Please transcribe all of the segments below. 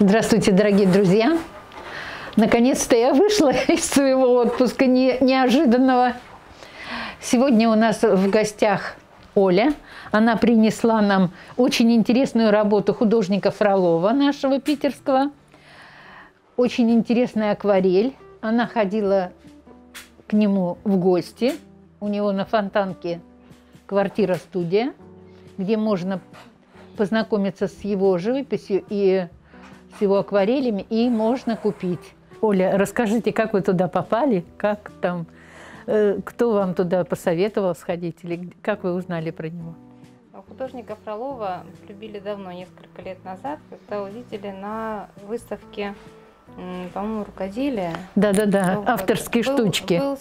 Здравствуйте, дорогие друзья! Наконец-то я вышла из своего отпуска не, неожиданного. Сегодня у нас в гостях Оля. Она принесла нам очень интересную работу художника Фролова, нашего питерского. Очень интересная акварель. Она ходила к нему в гости. У него на Фонтанке квартира-студия, где можно познакомиться с его живописью и с его акварелями, и можно купить. Оля, расскажите, как вы туда попали, как там, э, кто вам туда посоветовал сходить, или как вы узнали про него? Художника Фролова любили давно, несколько лет назад, когда увидели на выставке, по-моему, рукоделия. Да-да-да, авторские был, штучки. Был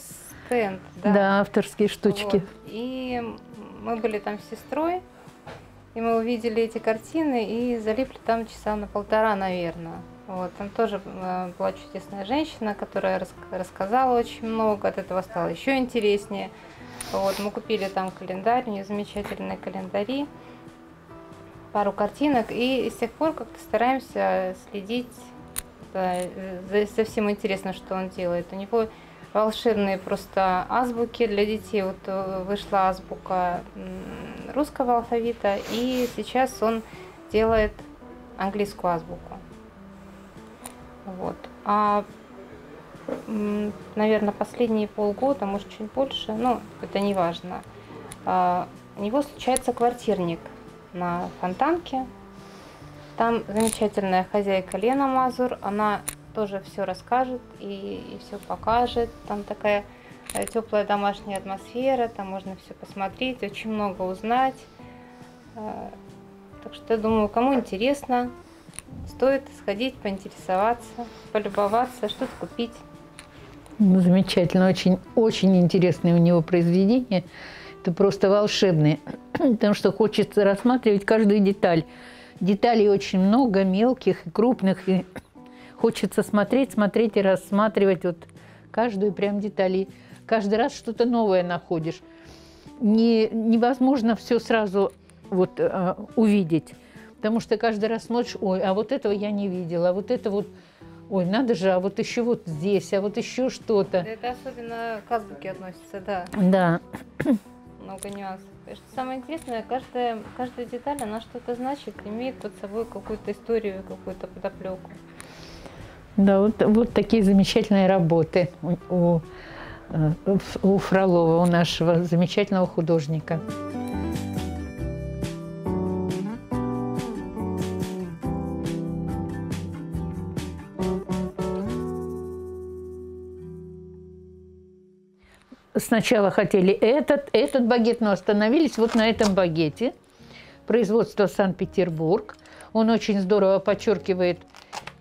стенд, да. Да, авторские штучки. Вот. И мы были там с сестрой, и мы увидели эти картины и залипли там часа на полтора, наверное. Вот, там тоже э, была чудесная женщина, которая рас рассказала очень много, от этого стало еще интереснее. Вот, мы купили там календарь, у нее замечательные календари, пару картинок, и с тех пор как-то стараемся следить да, за, за всем интересно, что он делает. У него волшебные просто азбуки для детей. Вот э, вышла азбука русского алфавита, и сейчас он делает английскую азбуку. Вот. А, наверное, последние полгода, может, чуть больше, ну, это не важно, а, у него случается квартирник на Фонтанке. Там замечательная хозяйка Лена Мазур, она тоже все расскажет и, и все покажет. Там такая э, теплая домашняя атмосфера, там можно все посмотреть, очень много узнать. Э, так что я думаю, кому интересно, стоит сходить, поинтересоваться, полюбоваться, что-то купить. Ну, замечательно, очень, очень интересные у него произведения. Это просто волшебные, потому что хочется рассматривать каждую деталь. Деталей очень много, мелких и крупных, и хочется смотреть, смотреть и рассматривать вот каждую прям деталь. И каждый раз что-то новое находишь. Не, невозможно все сразу вот, э, увидеть, потому что каждый раз смотришь, ой, а вот этого я не видела, а вот это вот, ой, надо же, а вот еще вот здесь, а вот еще что-то. Это особенно к азбуке относится, да. Да. Много нюансов. Что самое интересное, каждая, каждая деталь, она что-то значит, имеет под собой какую-то историю, какую-то подоплеку. Да, вот, вот такие замечательные работы у, э, у Фролова, у нашего замечательного художника. Сначала хотели этот, этот багет, но остановились вот на этом багете. Производство Санкт-Петербург. Он очень здорово подчеркивает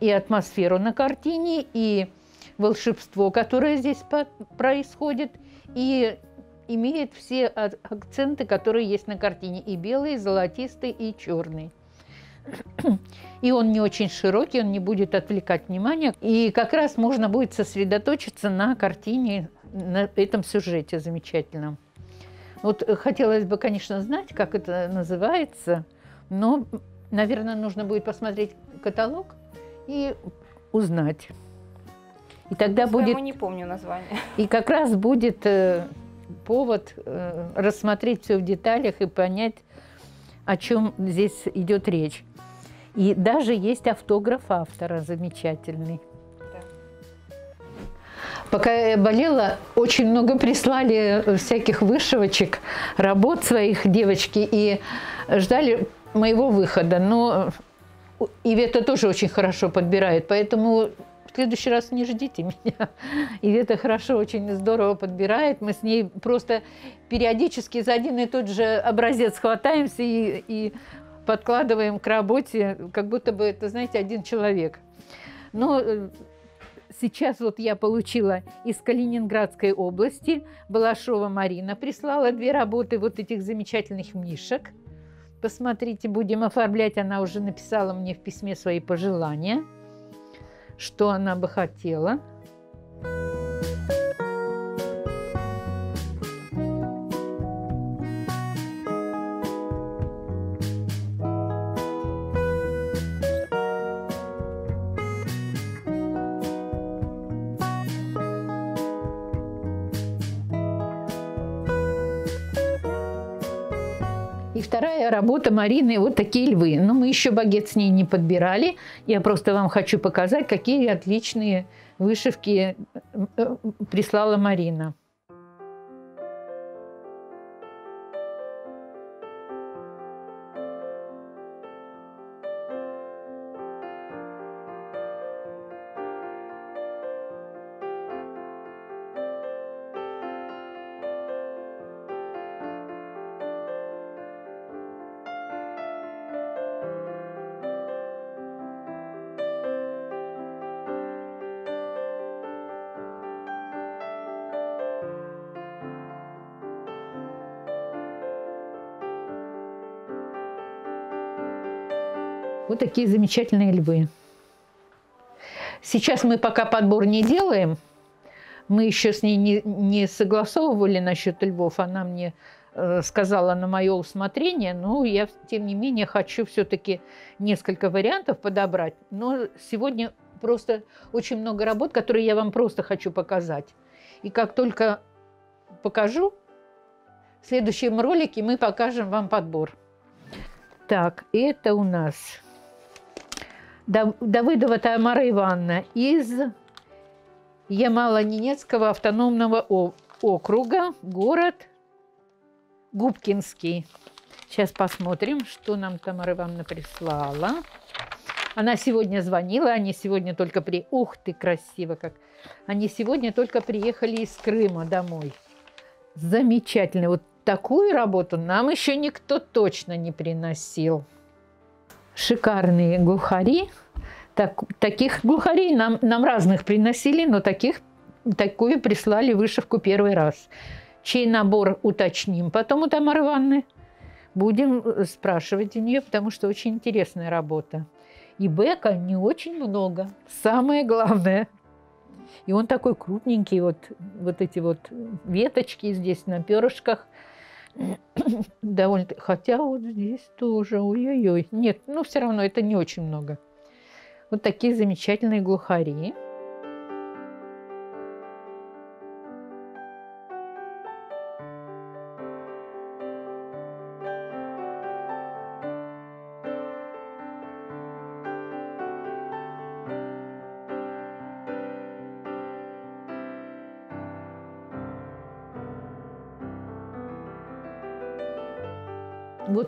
и атмосферу на картине, и волшебство, которое здесь происходит, и имеет все акценты, которые есть на картине, и белый, и золотистый, и черный. И он не очень широкий, он не будет отвлекать внимание. И как раз можно будет сосредоточиться на картине, на этом сюжете замечательном. Вот хотелось бы, конечно, знать, как это называется, но, наверное, нужно будет посмотреть каталог, и узнать. И тогда Я будет... не помню название. И как раз будет э, повод э, рассмотреть все в деталях и понять, о чем здесь идет речь. И даже есть автограф автора замечательный. Пока я болела, очень много прислали всяких вышивочек, работ своих девочки и ждали моего выхода. Но Ивета тоже очень хорошо подбирает, поэтому в следующий раз не ждите меня. Ивета хорошо, очень здорово подбирает. Мы с ней просто периодически за один и тот же образец хватаемся и, и подкладываем к работе, как будто бы это, знаете, один человек. Но э, сейчас вот я получила из Калининградской области, Балашова Марина прислала две работы вот этих замечательных мишек – Посмотрите, будем оформлять. Она уже написала мне в письме свои пожелания, что она бы хотела. И вторая работа Марины – вот такие львы. Но мы еще багет с ней не подбирали. Я просто вам хочу показать, какие отличные вышивки э, прислала Марина. Вот такие замечательные львы. Сейчас мы пока подбор не делаем. Мы еще с ней не, не согласовывали насчет львов. Она мне э, сказала на мое усмотрение. Но я, тем не менее, хочу все-таки несколько вариантов подобрать. Но сегодня просто очень много работ, которые я вам просто хочу показать. И как только покажу, в следующем ролике мы покажем вам подбор. Так, это у нас Давыдова Тамара Ивановна из Ямало-Ненецкого автономного округа, город Губкинский. Сейчас посмотрим, что нам Тамара Ивановна прислала. Она сегодня звонила, они сегодня только при... Ух ты, красиво как! Они сегодня только приехали из Крыма домой. Замечательно. Вот такую работу нам еще никто точно не приносил шикарные глухари. Так, таких глухарей нам, нам разных приносили, но таких, такую прислали вышивку первый раз. Чей набор уточним потом у Тамары Ивановны. Будем э, спрашивать у нее, потому что очень интересная работа. И бека не очень много. Самое главное. И он такой крупненький, вот, вот эти вот веточки здесь на перышках – довольно... Хотя вот здесь тоже, ой-ой-ой. Нет, ну все равно это не очень много. Вот такие замечательные глухари.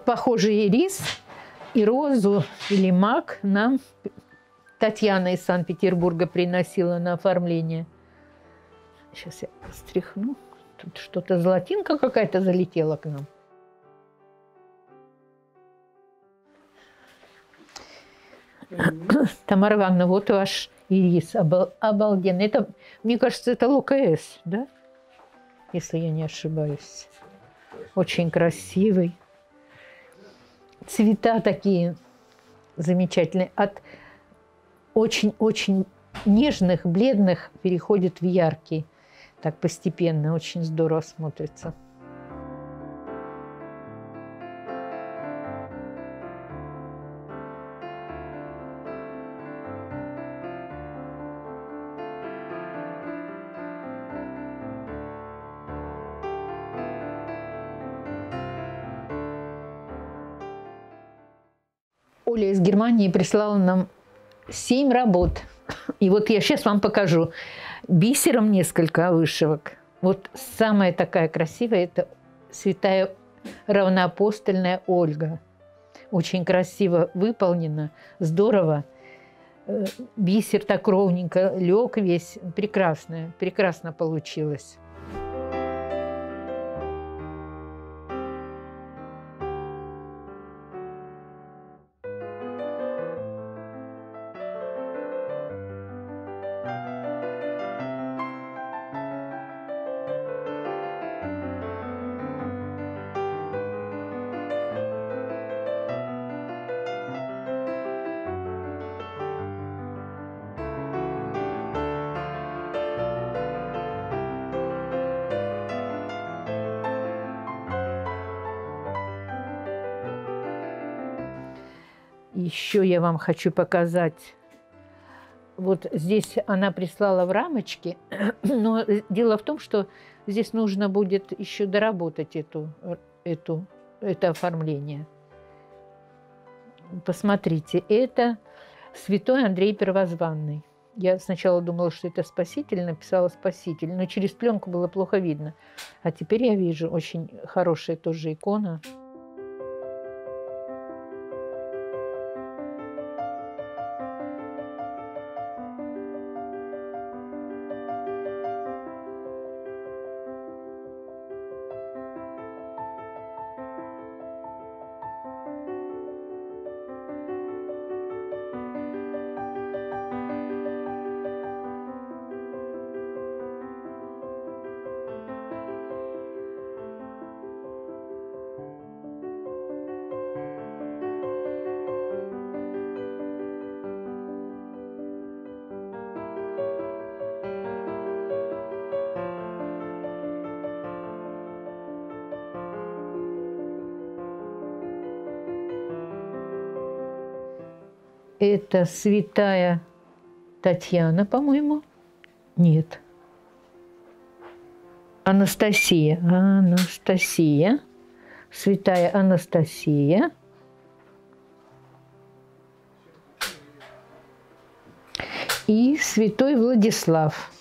Похожий рис и розу или мак нам Татьяна из Санкт-Петербурга приносила на оформление. Сейчас я стряхну. Тут что-то золотинка какая-то залетела к нам. Тамара Ивановна, вот ваш ирис обал, обалденный. Это, мне кажется, это ЛКС, да? Если я не ошибаюсь. Очень красивый цвета такие замечательные. От очень-очень нежных, бледных переходит в яркий. Так постепенно, очень здорово смотрится. Германии прислала нам семь работ. И вот я сейчас вам покажу. Бисером несколько вышивок. Вот самая такая красивая – это святая равноапостольная Ольга. Очень красиво выполнена, здорово. Э, бисер так ровненько лег весь. Прекрасно, прекрасно получилось. Я вам хочу показать. Вот здесь она прислала в рамочке, но дело в том, что здесь нужно будет еще доработать эту, эту это оформление. Посмотрите, это святой Андрей Первозванный. Я сначала думала, что это Спаситель, написала Спаситель, но через пленку было плохо видно. А теперь я вижу очень хорошая тоже икона. Это святая Татьяна, по-моему. Нет. Анастасия. Анастасия. Святая Анастасия. И святой Владислав.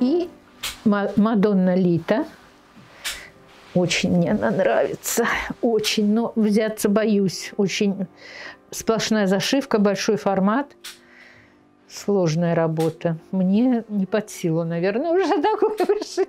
И Мадонна Лита. Очень мне она нравится. Очень. Но взяться боюсь. Очень сплошная зашивка, большой формат. Сложная работа. Мне не под силу, наверное, уже такое вышить.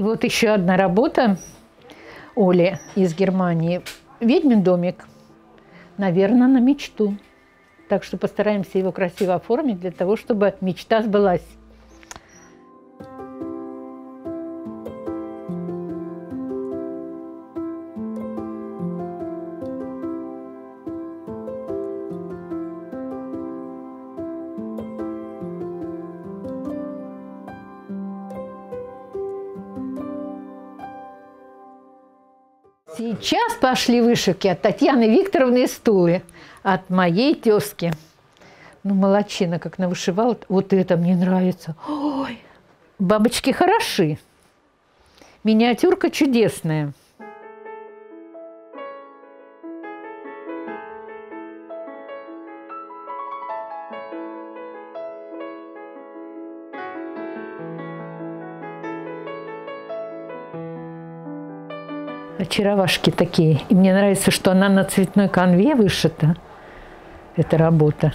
И вот еще одна работа Оли из Германии. «Ведьмин домик». Наверное, на мечту. Так что постараемся его красиво оформить для того, чтобы мечта сбылась. Пошли вышивки от Татьяны Викторовны из Тулы, от моей тезки. Ну, молодчина, как навышивала. Вот это мне нравится. Ой, бабочки хороши. Миниатюрка чудесная. Очаровашки такие. И мне нравится, что она на цветной конве вышита, эта работа.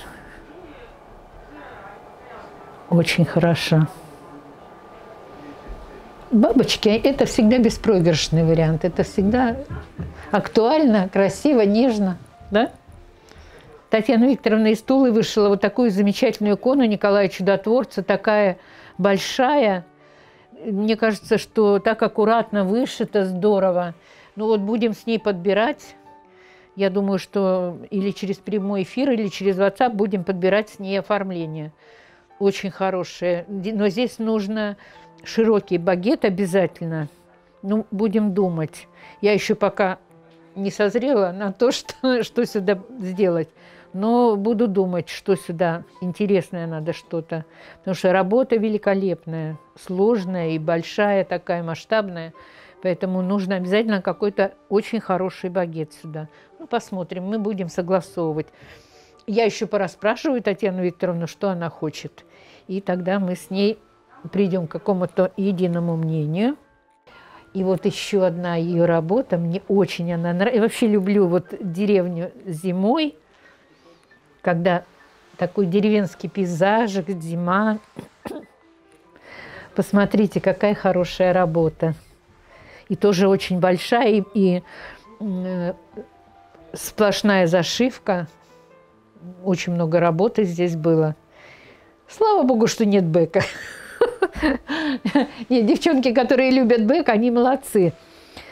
Очень хороша. Бабочки – это всегда беспроигрышный вариант. Это всегда актуально, красиво, нежно. Да? Татьяна Викторовна из Тулы вышла вот такую замечательную икону Николая Чудотворца, такая большая. Мне кажется, что так аккуратно вышито, здорово. Ну вот будем с ней подбирать. Я думаю, что или через прямой эфир, или через WhatsApp будем подбирать с ней оформление. очень хорошие. Но здесь нужно широкий багет обязательно. Ну, будем думать. Я еще пока не созрела на то, что, что сюда сделать. Но буду думать, что сюда интересное надо что-то. Потому что работа великолепная, сложная и большая, такая масштабная. Поэтому нужно обязательно какой-то очень хороший багет сюда. Ну, посмотрим, мы будем согласовывать. Я еще пораспрашиваю Татьяну Викторовну, что она хочет. И тогда мы с ней придем к какому-то единому мнению. И вот еще одна ее работа, мне очень она нравится. Я вообще люблю вот деревню зимой, когда такой деревенский пейзажик, зима. Посмотрите, какая хорошая работа. И тоже очень большая, и, и э, сплошная зашивка. Очень много работы здесь было. Слава богу, что нет бэка. Нет, девчонки, которые любят бэк, они молодцы.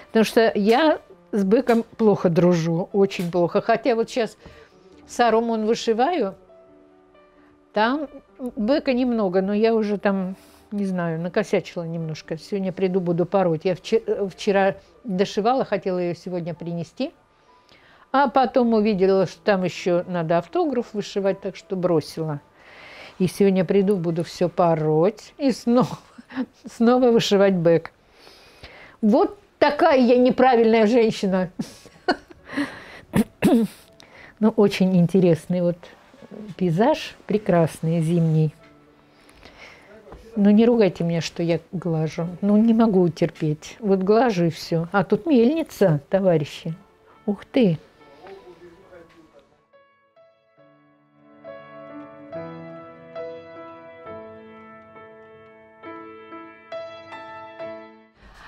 Потому что я с бэком плохо дружу, очень плохо. Хотя вот сейчас сарумон вышиваю, там бэка немного, но я уже там, не знаю, накосячила немножко. Сегодня приду, буду пороть. Я вчера, вчера дошивала, хотела ее сегодня принести. А потом увидела, что там еще надо автограф вышивать, так что бросила. И сегодня приду, буду все пороть и снова, снова вышивать бэк. Вот такая я неправильная женщина. Ну, очень интересный вот пейзаж, прекрасный, зимний. Ну, не ругайте меня, что я глажу. Ну, не могу терпеть. Вот глажу и все. А тут мельница, товарищи. Ух ты!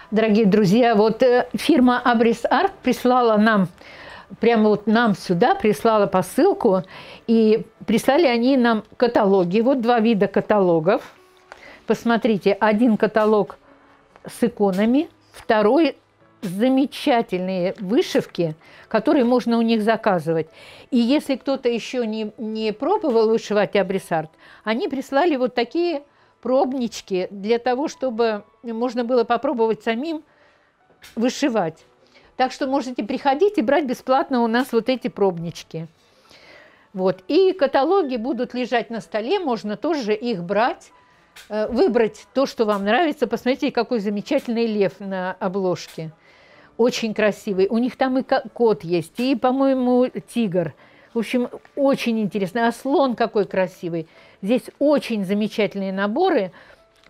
Дорогие друзья, вот э, фирма Абрис Арт прислала нам, прямо вот нам сюда прислала посылку, и прислали они нам каталоги, вот два вида каталогов. Посмотрите, один каталог с иконами, второй замечательные вышивки, которые можно у них заказывать. И если кто-то еще не, не пробовал вышивать абрисарт, они прислали вот такие пробнички для того, чтобы можно было попробовать самим вышивать. Так что можете приходить и брать бесплатно у нас вот эти пробнички. Вот. И каталоги будут лежать на столе, можно тоже их брать, выбрать то, что вам нравится. Посмотрите, какой замечательный лев на обложке. Очень красивый. У них там и кот есть, и, по-моему, тигр. В общем, очень интересно. А слон какой красивый. Здесь очень замечательные наборы.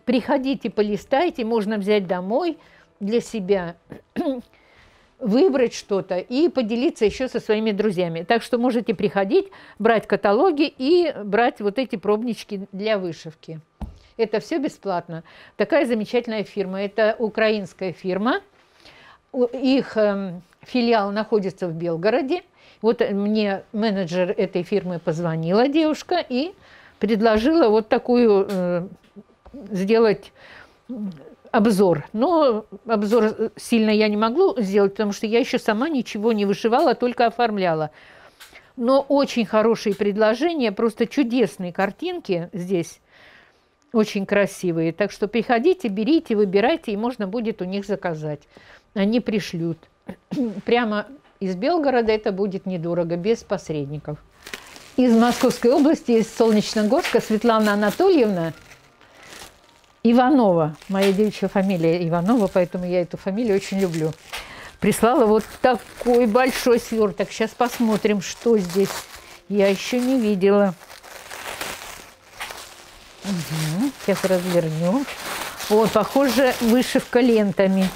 Приходите, полистайте, можно взять домой для себя, выбрать что-то и поделиться еще со своими друзьями. Так что можете приходить, брать каталоги и брать вот эти пробнички для вышивки. Это все бесплатно. Такая замечательная фирма. Это украинская фирма. Их эм, филиал находится в Белгороде. Вот мне менеджер этой фирмы позвонила, девушка, и предложила вот такую э, сделать обзор. Но обзор сильно я не могу сделать, потому что я еще сама ничего не вышивала, только оформляла. Но очень хорошие предложения, просто чудесные картинки здесь, очень красивые. Так что приходите, берите, выбирайте, и можно будет у них заказать. Они пришлют. Прямо из Белгорода это будет недорого, без посредников из Московской области, из Солнечногорска, Светлана Анатольевна Иванова. Моя девичья фамилия Иванова, поэтому я эту фамилию очень люблю. Прислала вот такой большой сверток. Сейчас посмотрим, что здесь. Я еще не видела. Сейчас развернем. Вот, похоже, вышивка лентами.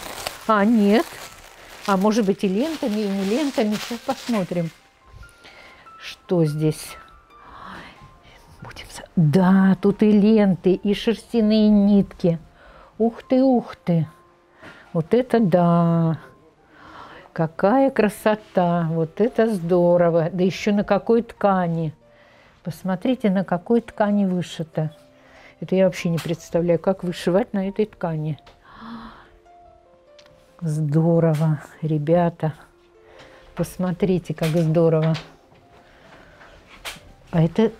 А, нет. А может быть и лентами, и не лентами. Сейчас посмотрим. Что здесь? Будем... Да, тут и ленты, и шерстяные нитки. Ух ты, ух ты. Вот это да. Какая красота. Вот это здорово. Да еще на какой ткани. Посмотрите, на какой ткани вышито. Это я вообще не представляю, как вышивать на этой ткани. Здорово, ребята. Посмотрите, как здорово. А это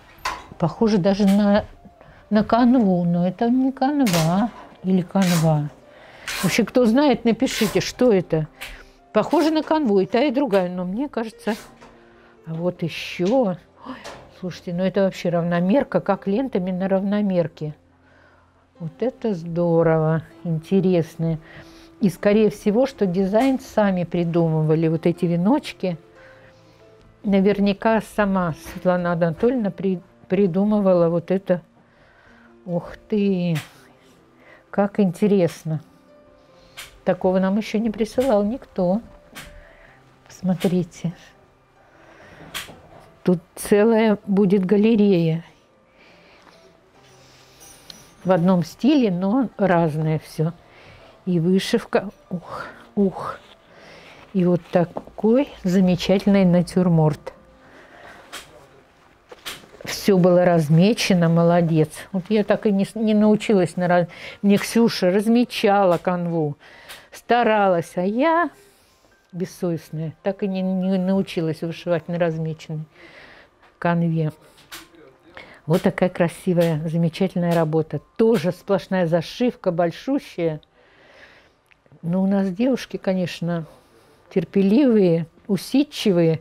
похоже даже на, на канву, но это не канва или канва. Вообще, кто знает, напишите, что это. Похоже на канву, и та, и другая, но мне кажется... А вот еще... Ой, слушайте, ну это вообще равномерка, как лентами на равномерке. Вот это здорово, интересно. И, скорее всего, что дизайн сами придумывали, вот эти веночки. Наверняка сама Светлана Анатольевна при, придумывала вот это. Ух ты, как интересно. Такого нам еще не присылал никто. Посмотрите. Тут целая будет галерея в одном стиле, но разное все. И вышивка, ух, ух. И вот такой замечательный натюрморт. Все было размечено, молодец. Вот я так и не, не научилась. На раз... Мне Ксюша размечала канву, старалась, а я бессовестная, так и не, не научилась вышивать на размеченной канве. Вот такая красивая, замечательная работа. Тоже сплошная зашивка, большущая. Но у нас девушки, конечно, терпеливые, усидчивые.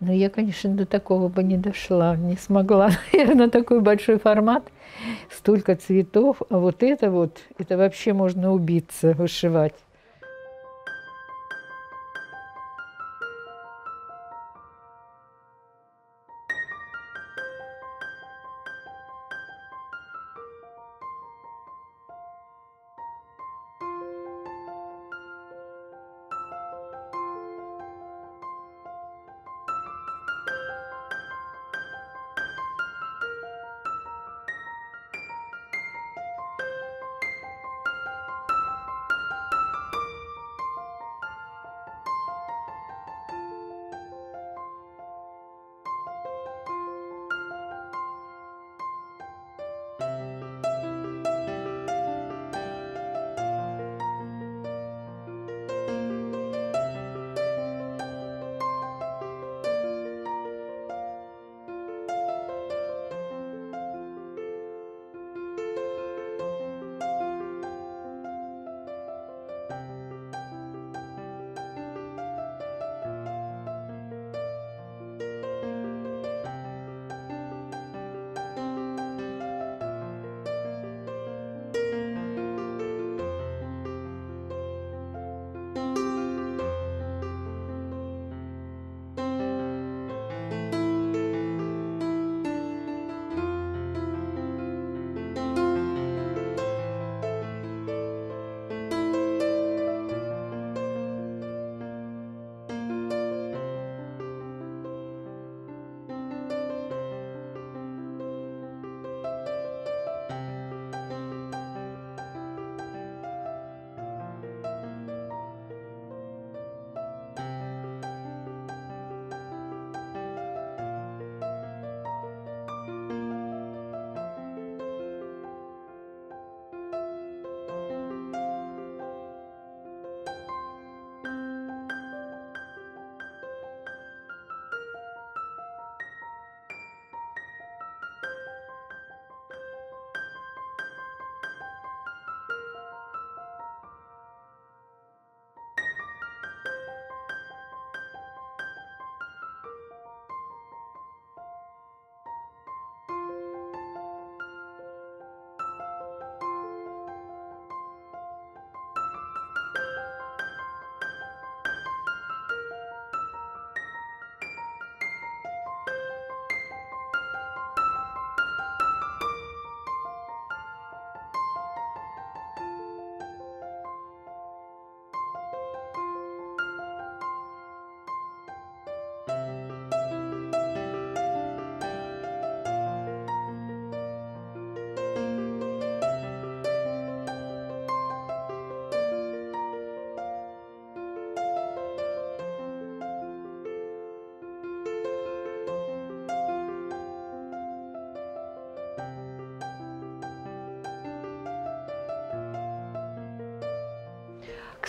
Но я, конечно, до такого бы не дошла, не смогла, наверное, такой большой формат, столько цветов. А вот это вот, это вообще можно убиться, вышивать.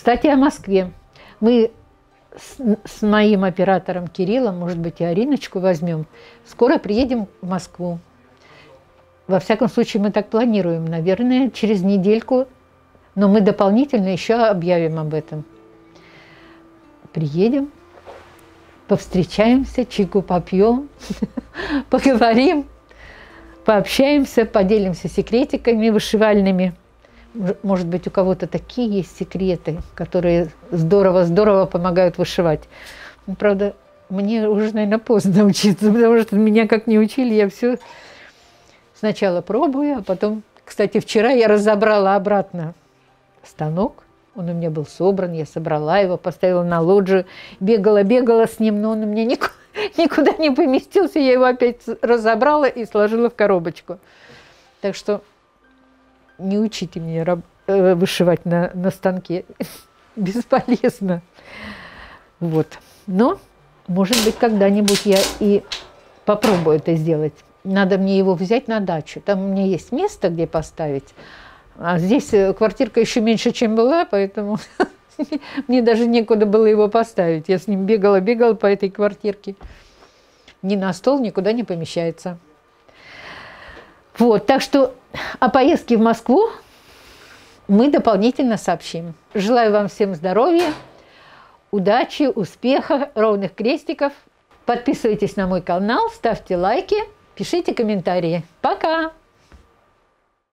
Кстати, о Москве. Мы с, с моим оператором Кириллом, может быть, и Ариночку возьмем, скоро приедем в Москву. Во всяком случае, мы так планируем. Наверное, через недельку, но мы дополнительно еще объявим об этом. Приедем, повстречаемся, чайку попьем, поговорим, пообщаемся, поделимся секретиками вышивальными. Может быть, у кого-то такие есть секреты, которые здорово-здорово помогают вышивать. Ну, правда, мне уже, наверное, поздно учиться, потому что меня как не учили, я все сначала пробую, а потом, кстати, вчера я разобрала обратно станок, он у меня был собран, я собрала его, поставила на лоджию, бегала-бегала с ним, но он у меня никуда, никуда не поместился, я его опять разобрала и сложила в коробочку. Так что не учите меня э, вышивать на, на станке, бесполезно. Вот. Но, может быть, когда-нибудь я и попробую это сделать. Надо мне его взять на дачу. Там у меня есть место, где поставить. А здесь э, квартирка еще меньше, чем была, поэтому мне даже некуда было его поставить. Я с ним бегала, бегала по этой квартирке. Ни на стол никуда не помещается. Вот, так что о поездке в Москву мы дополнительно сообщим. Желаю вам всем здоровья, удачи, успеха, ровных крестиков. Подписывайтесь на мой канал, ставьте лайки, пишите комментарии. Пока!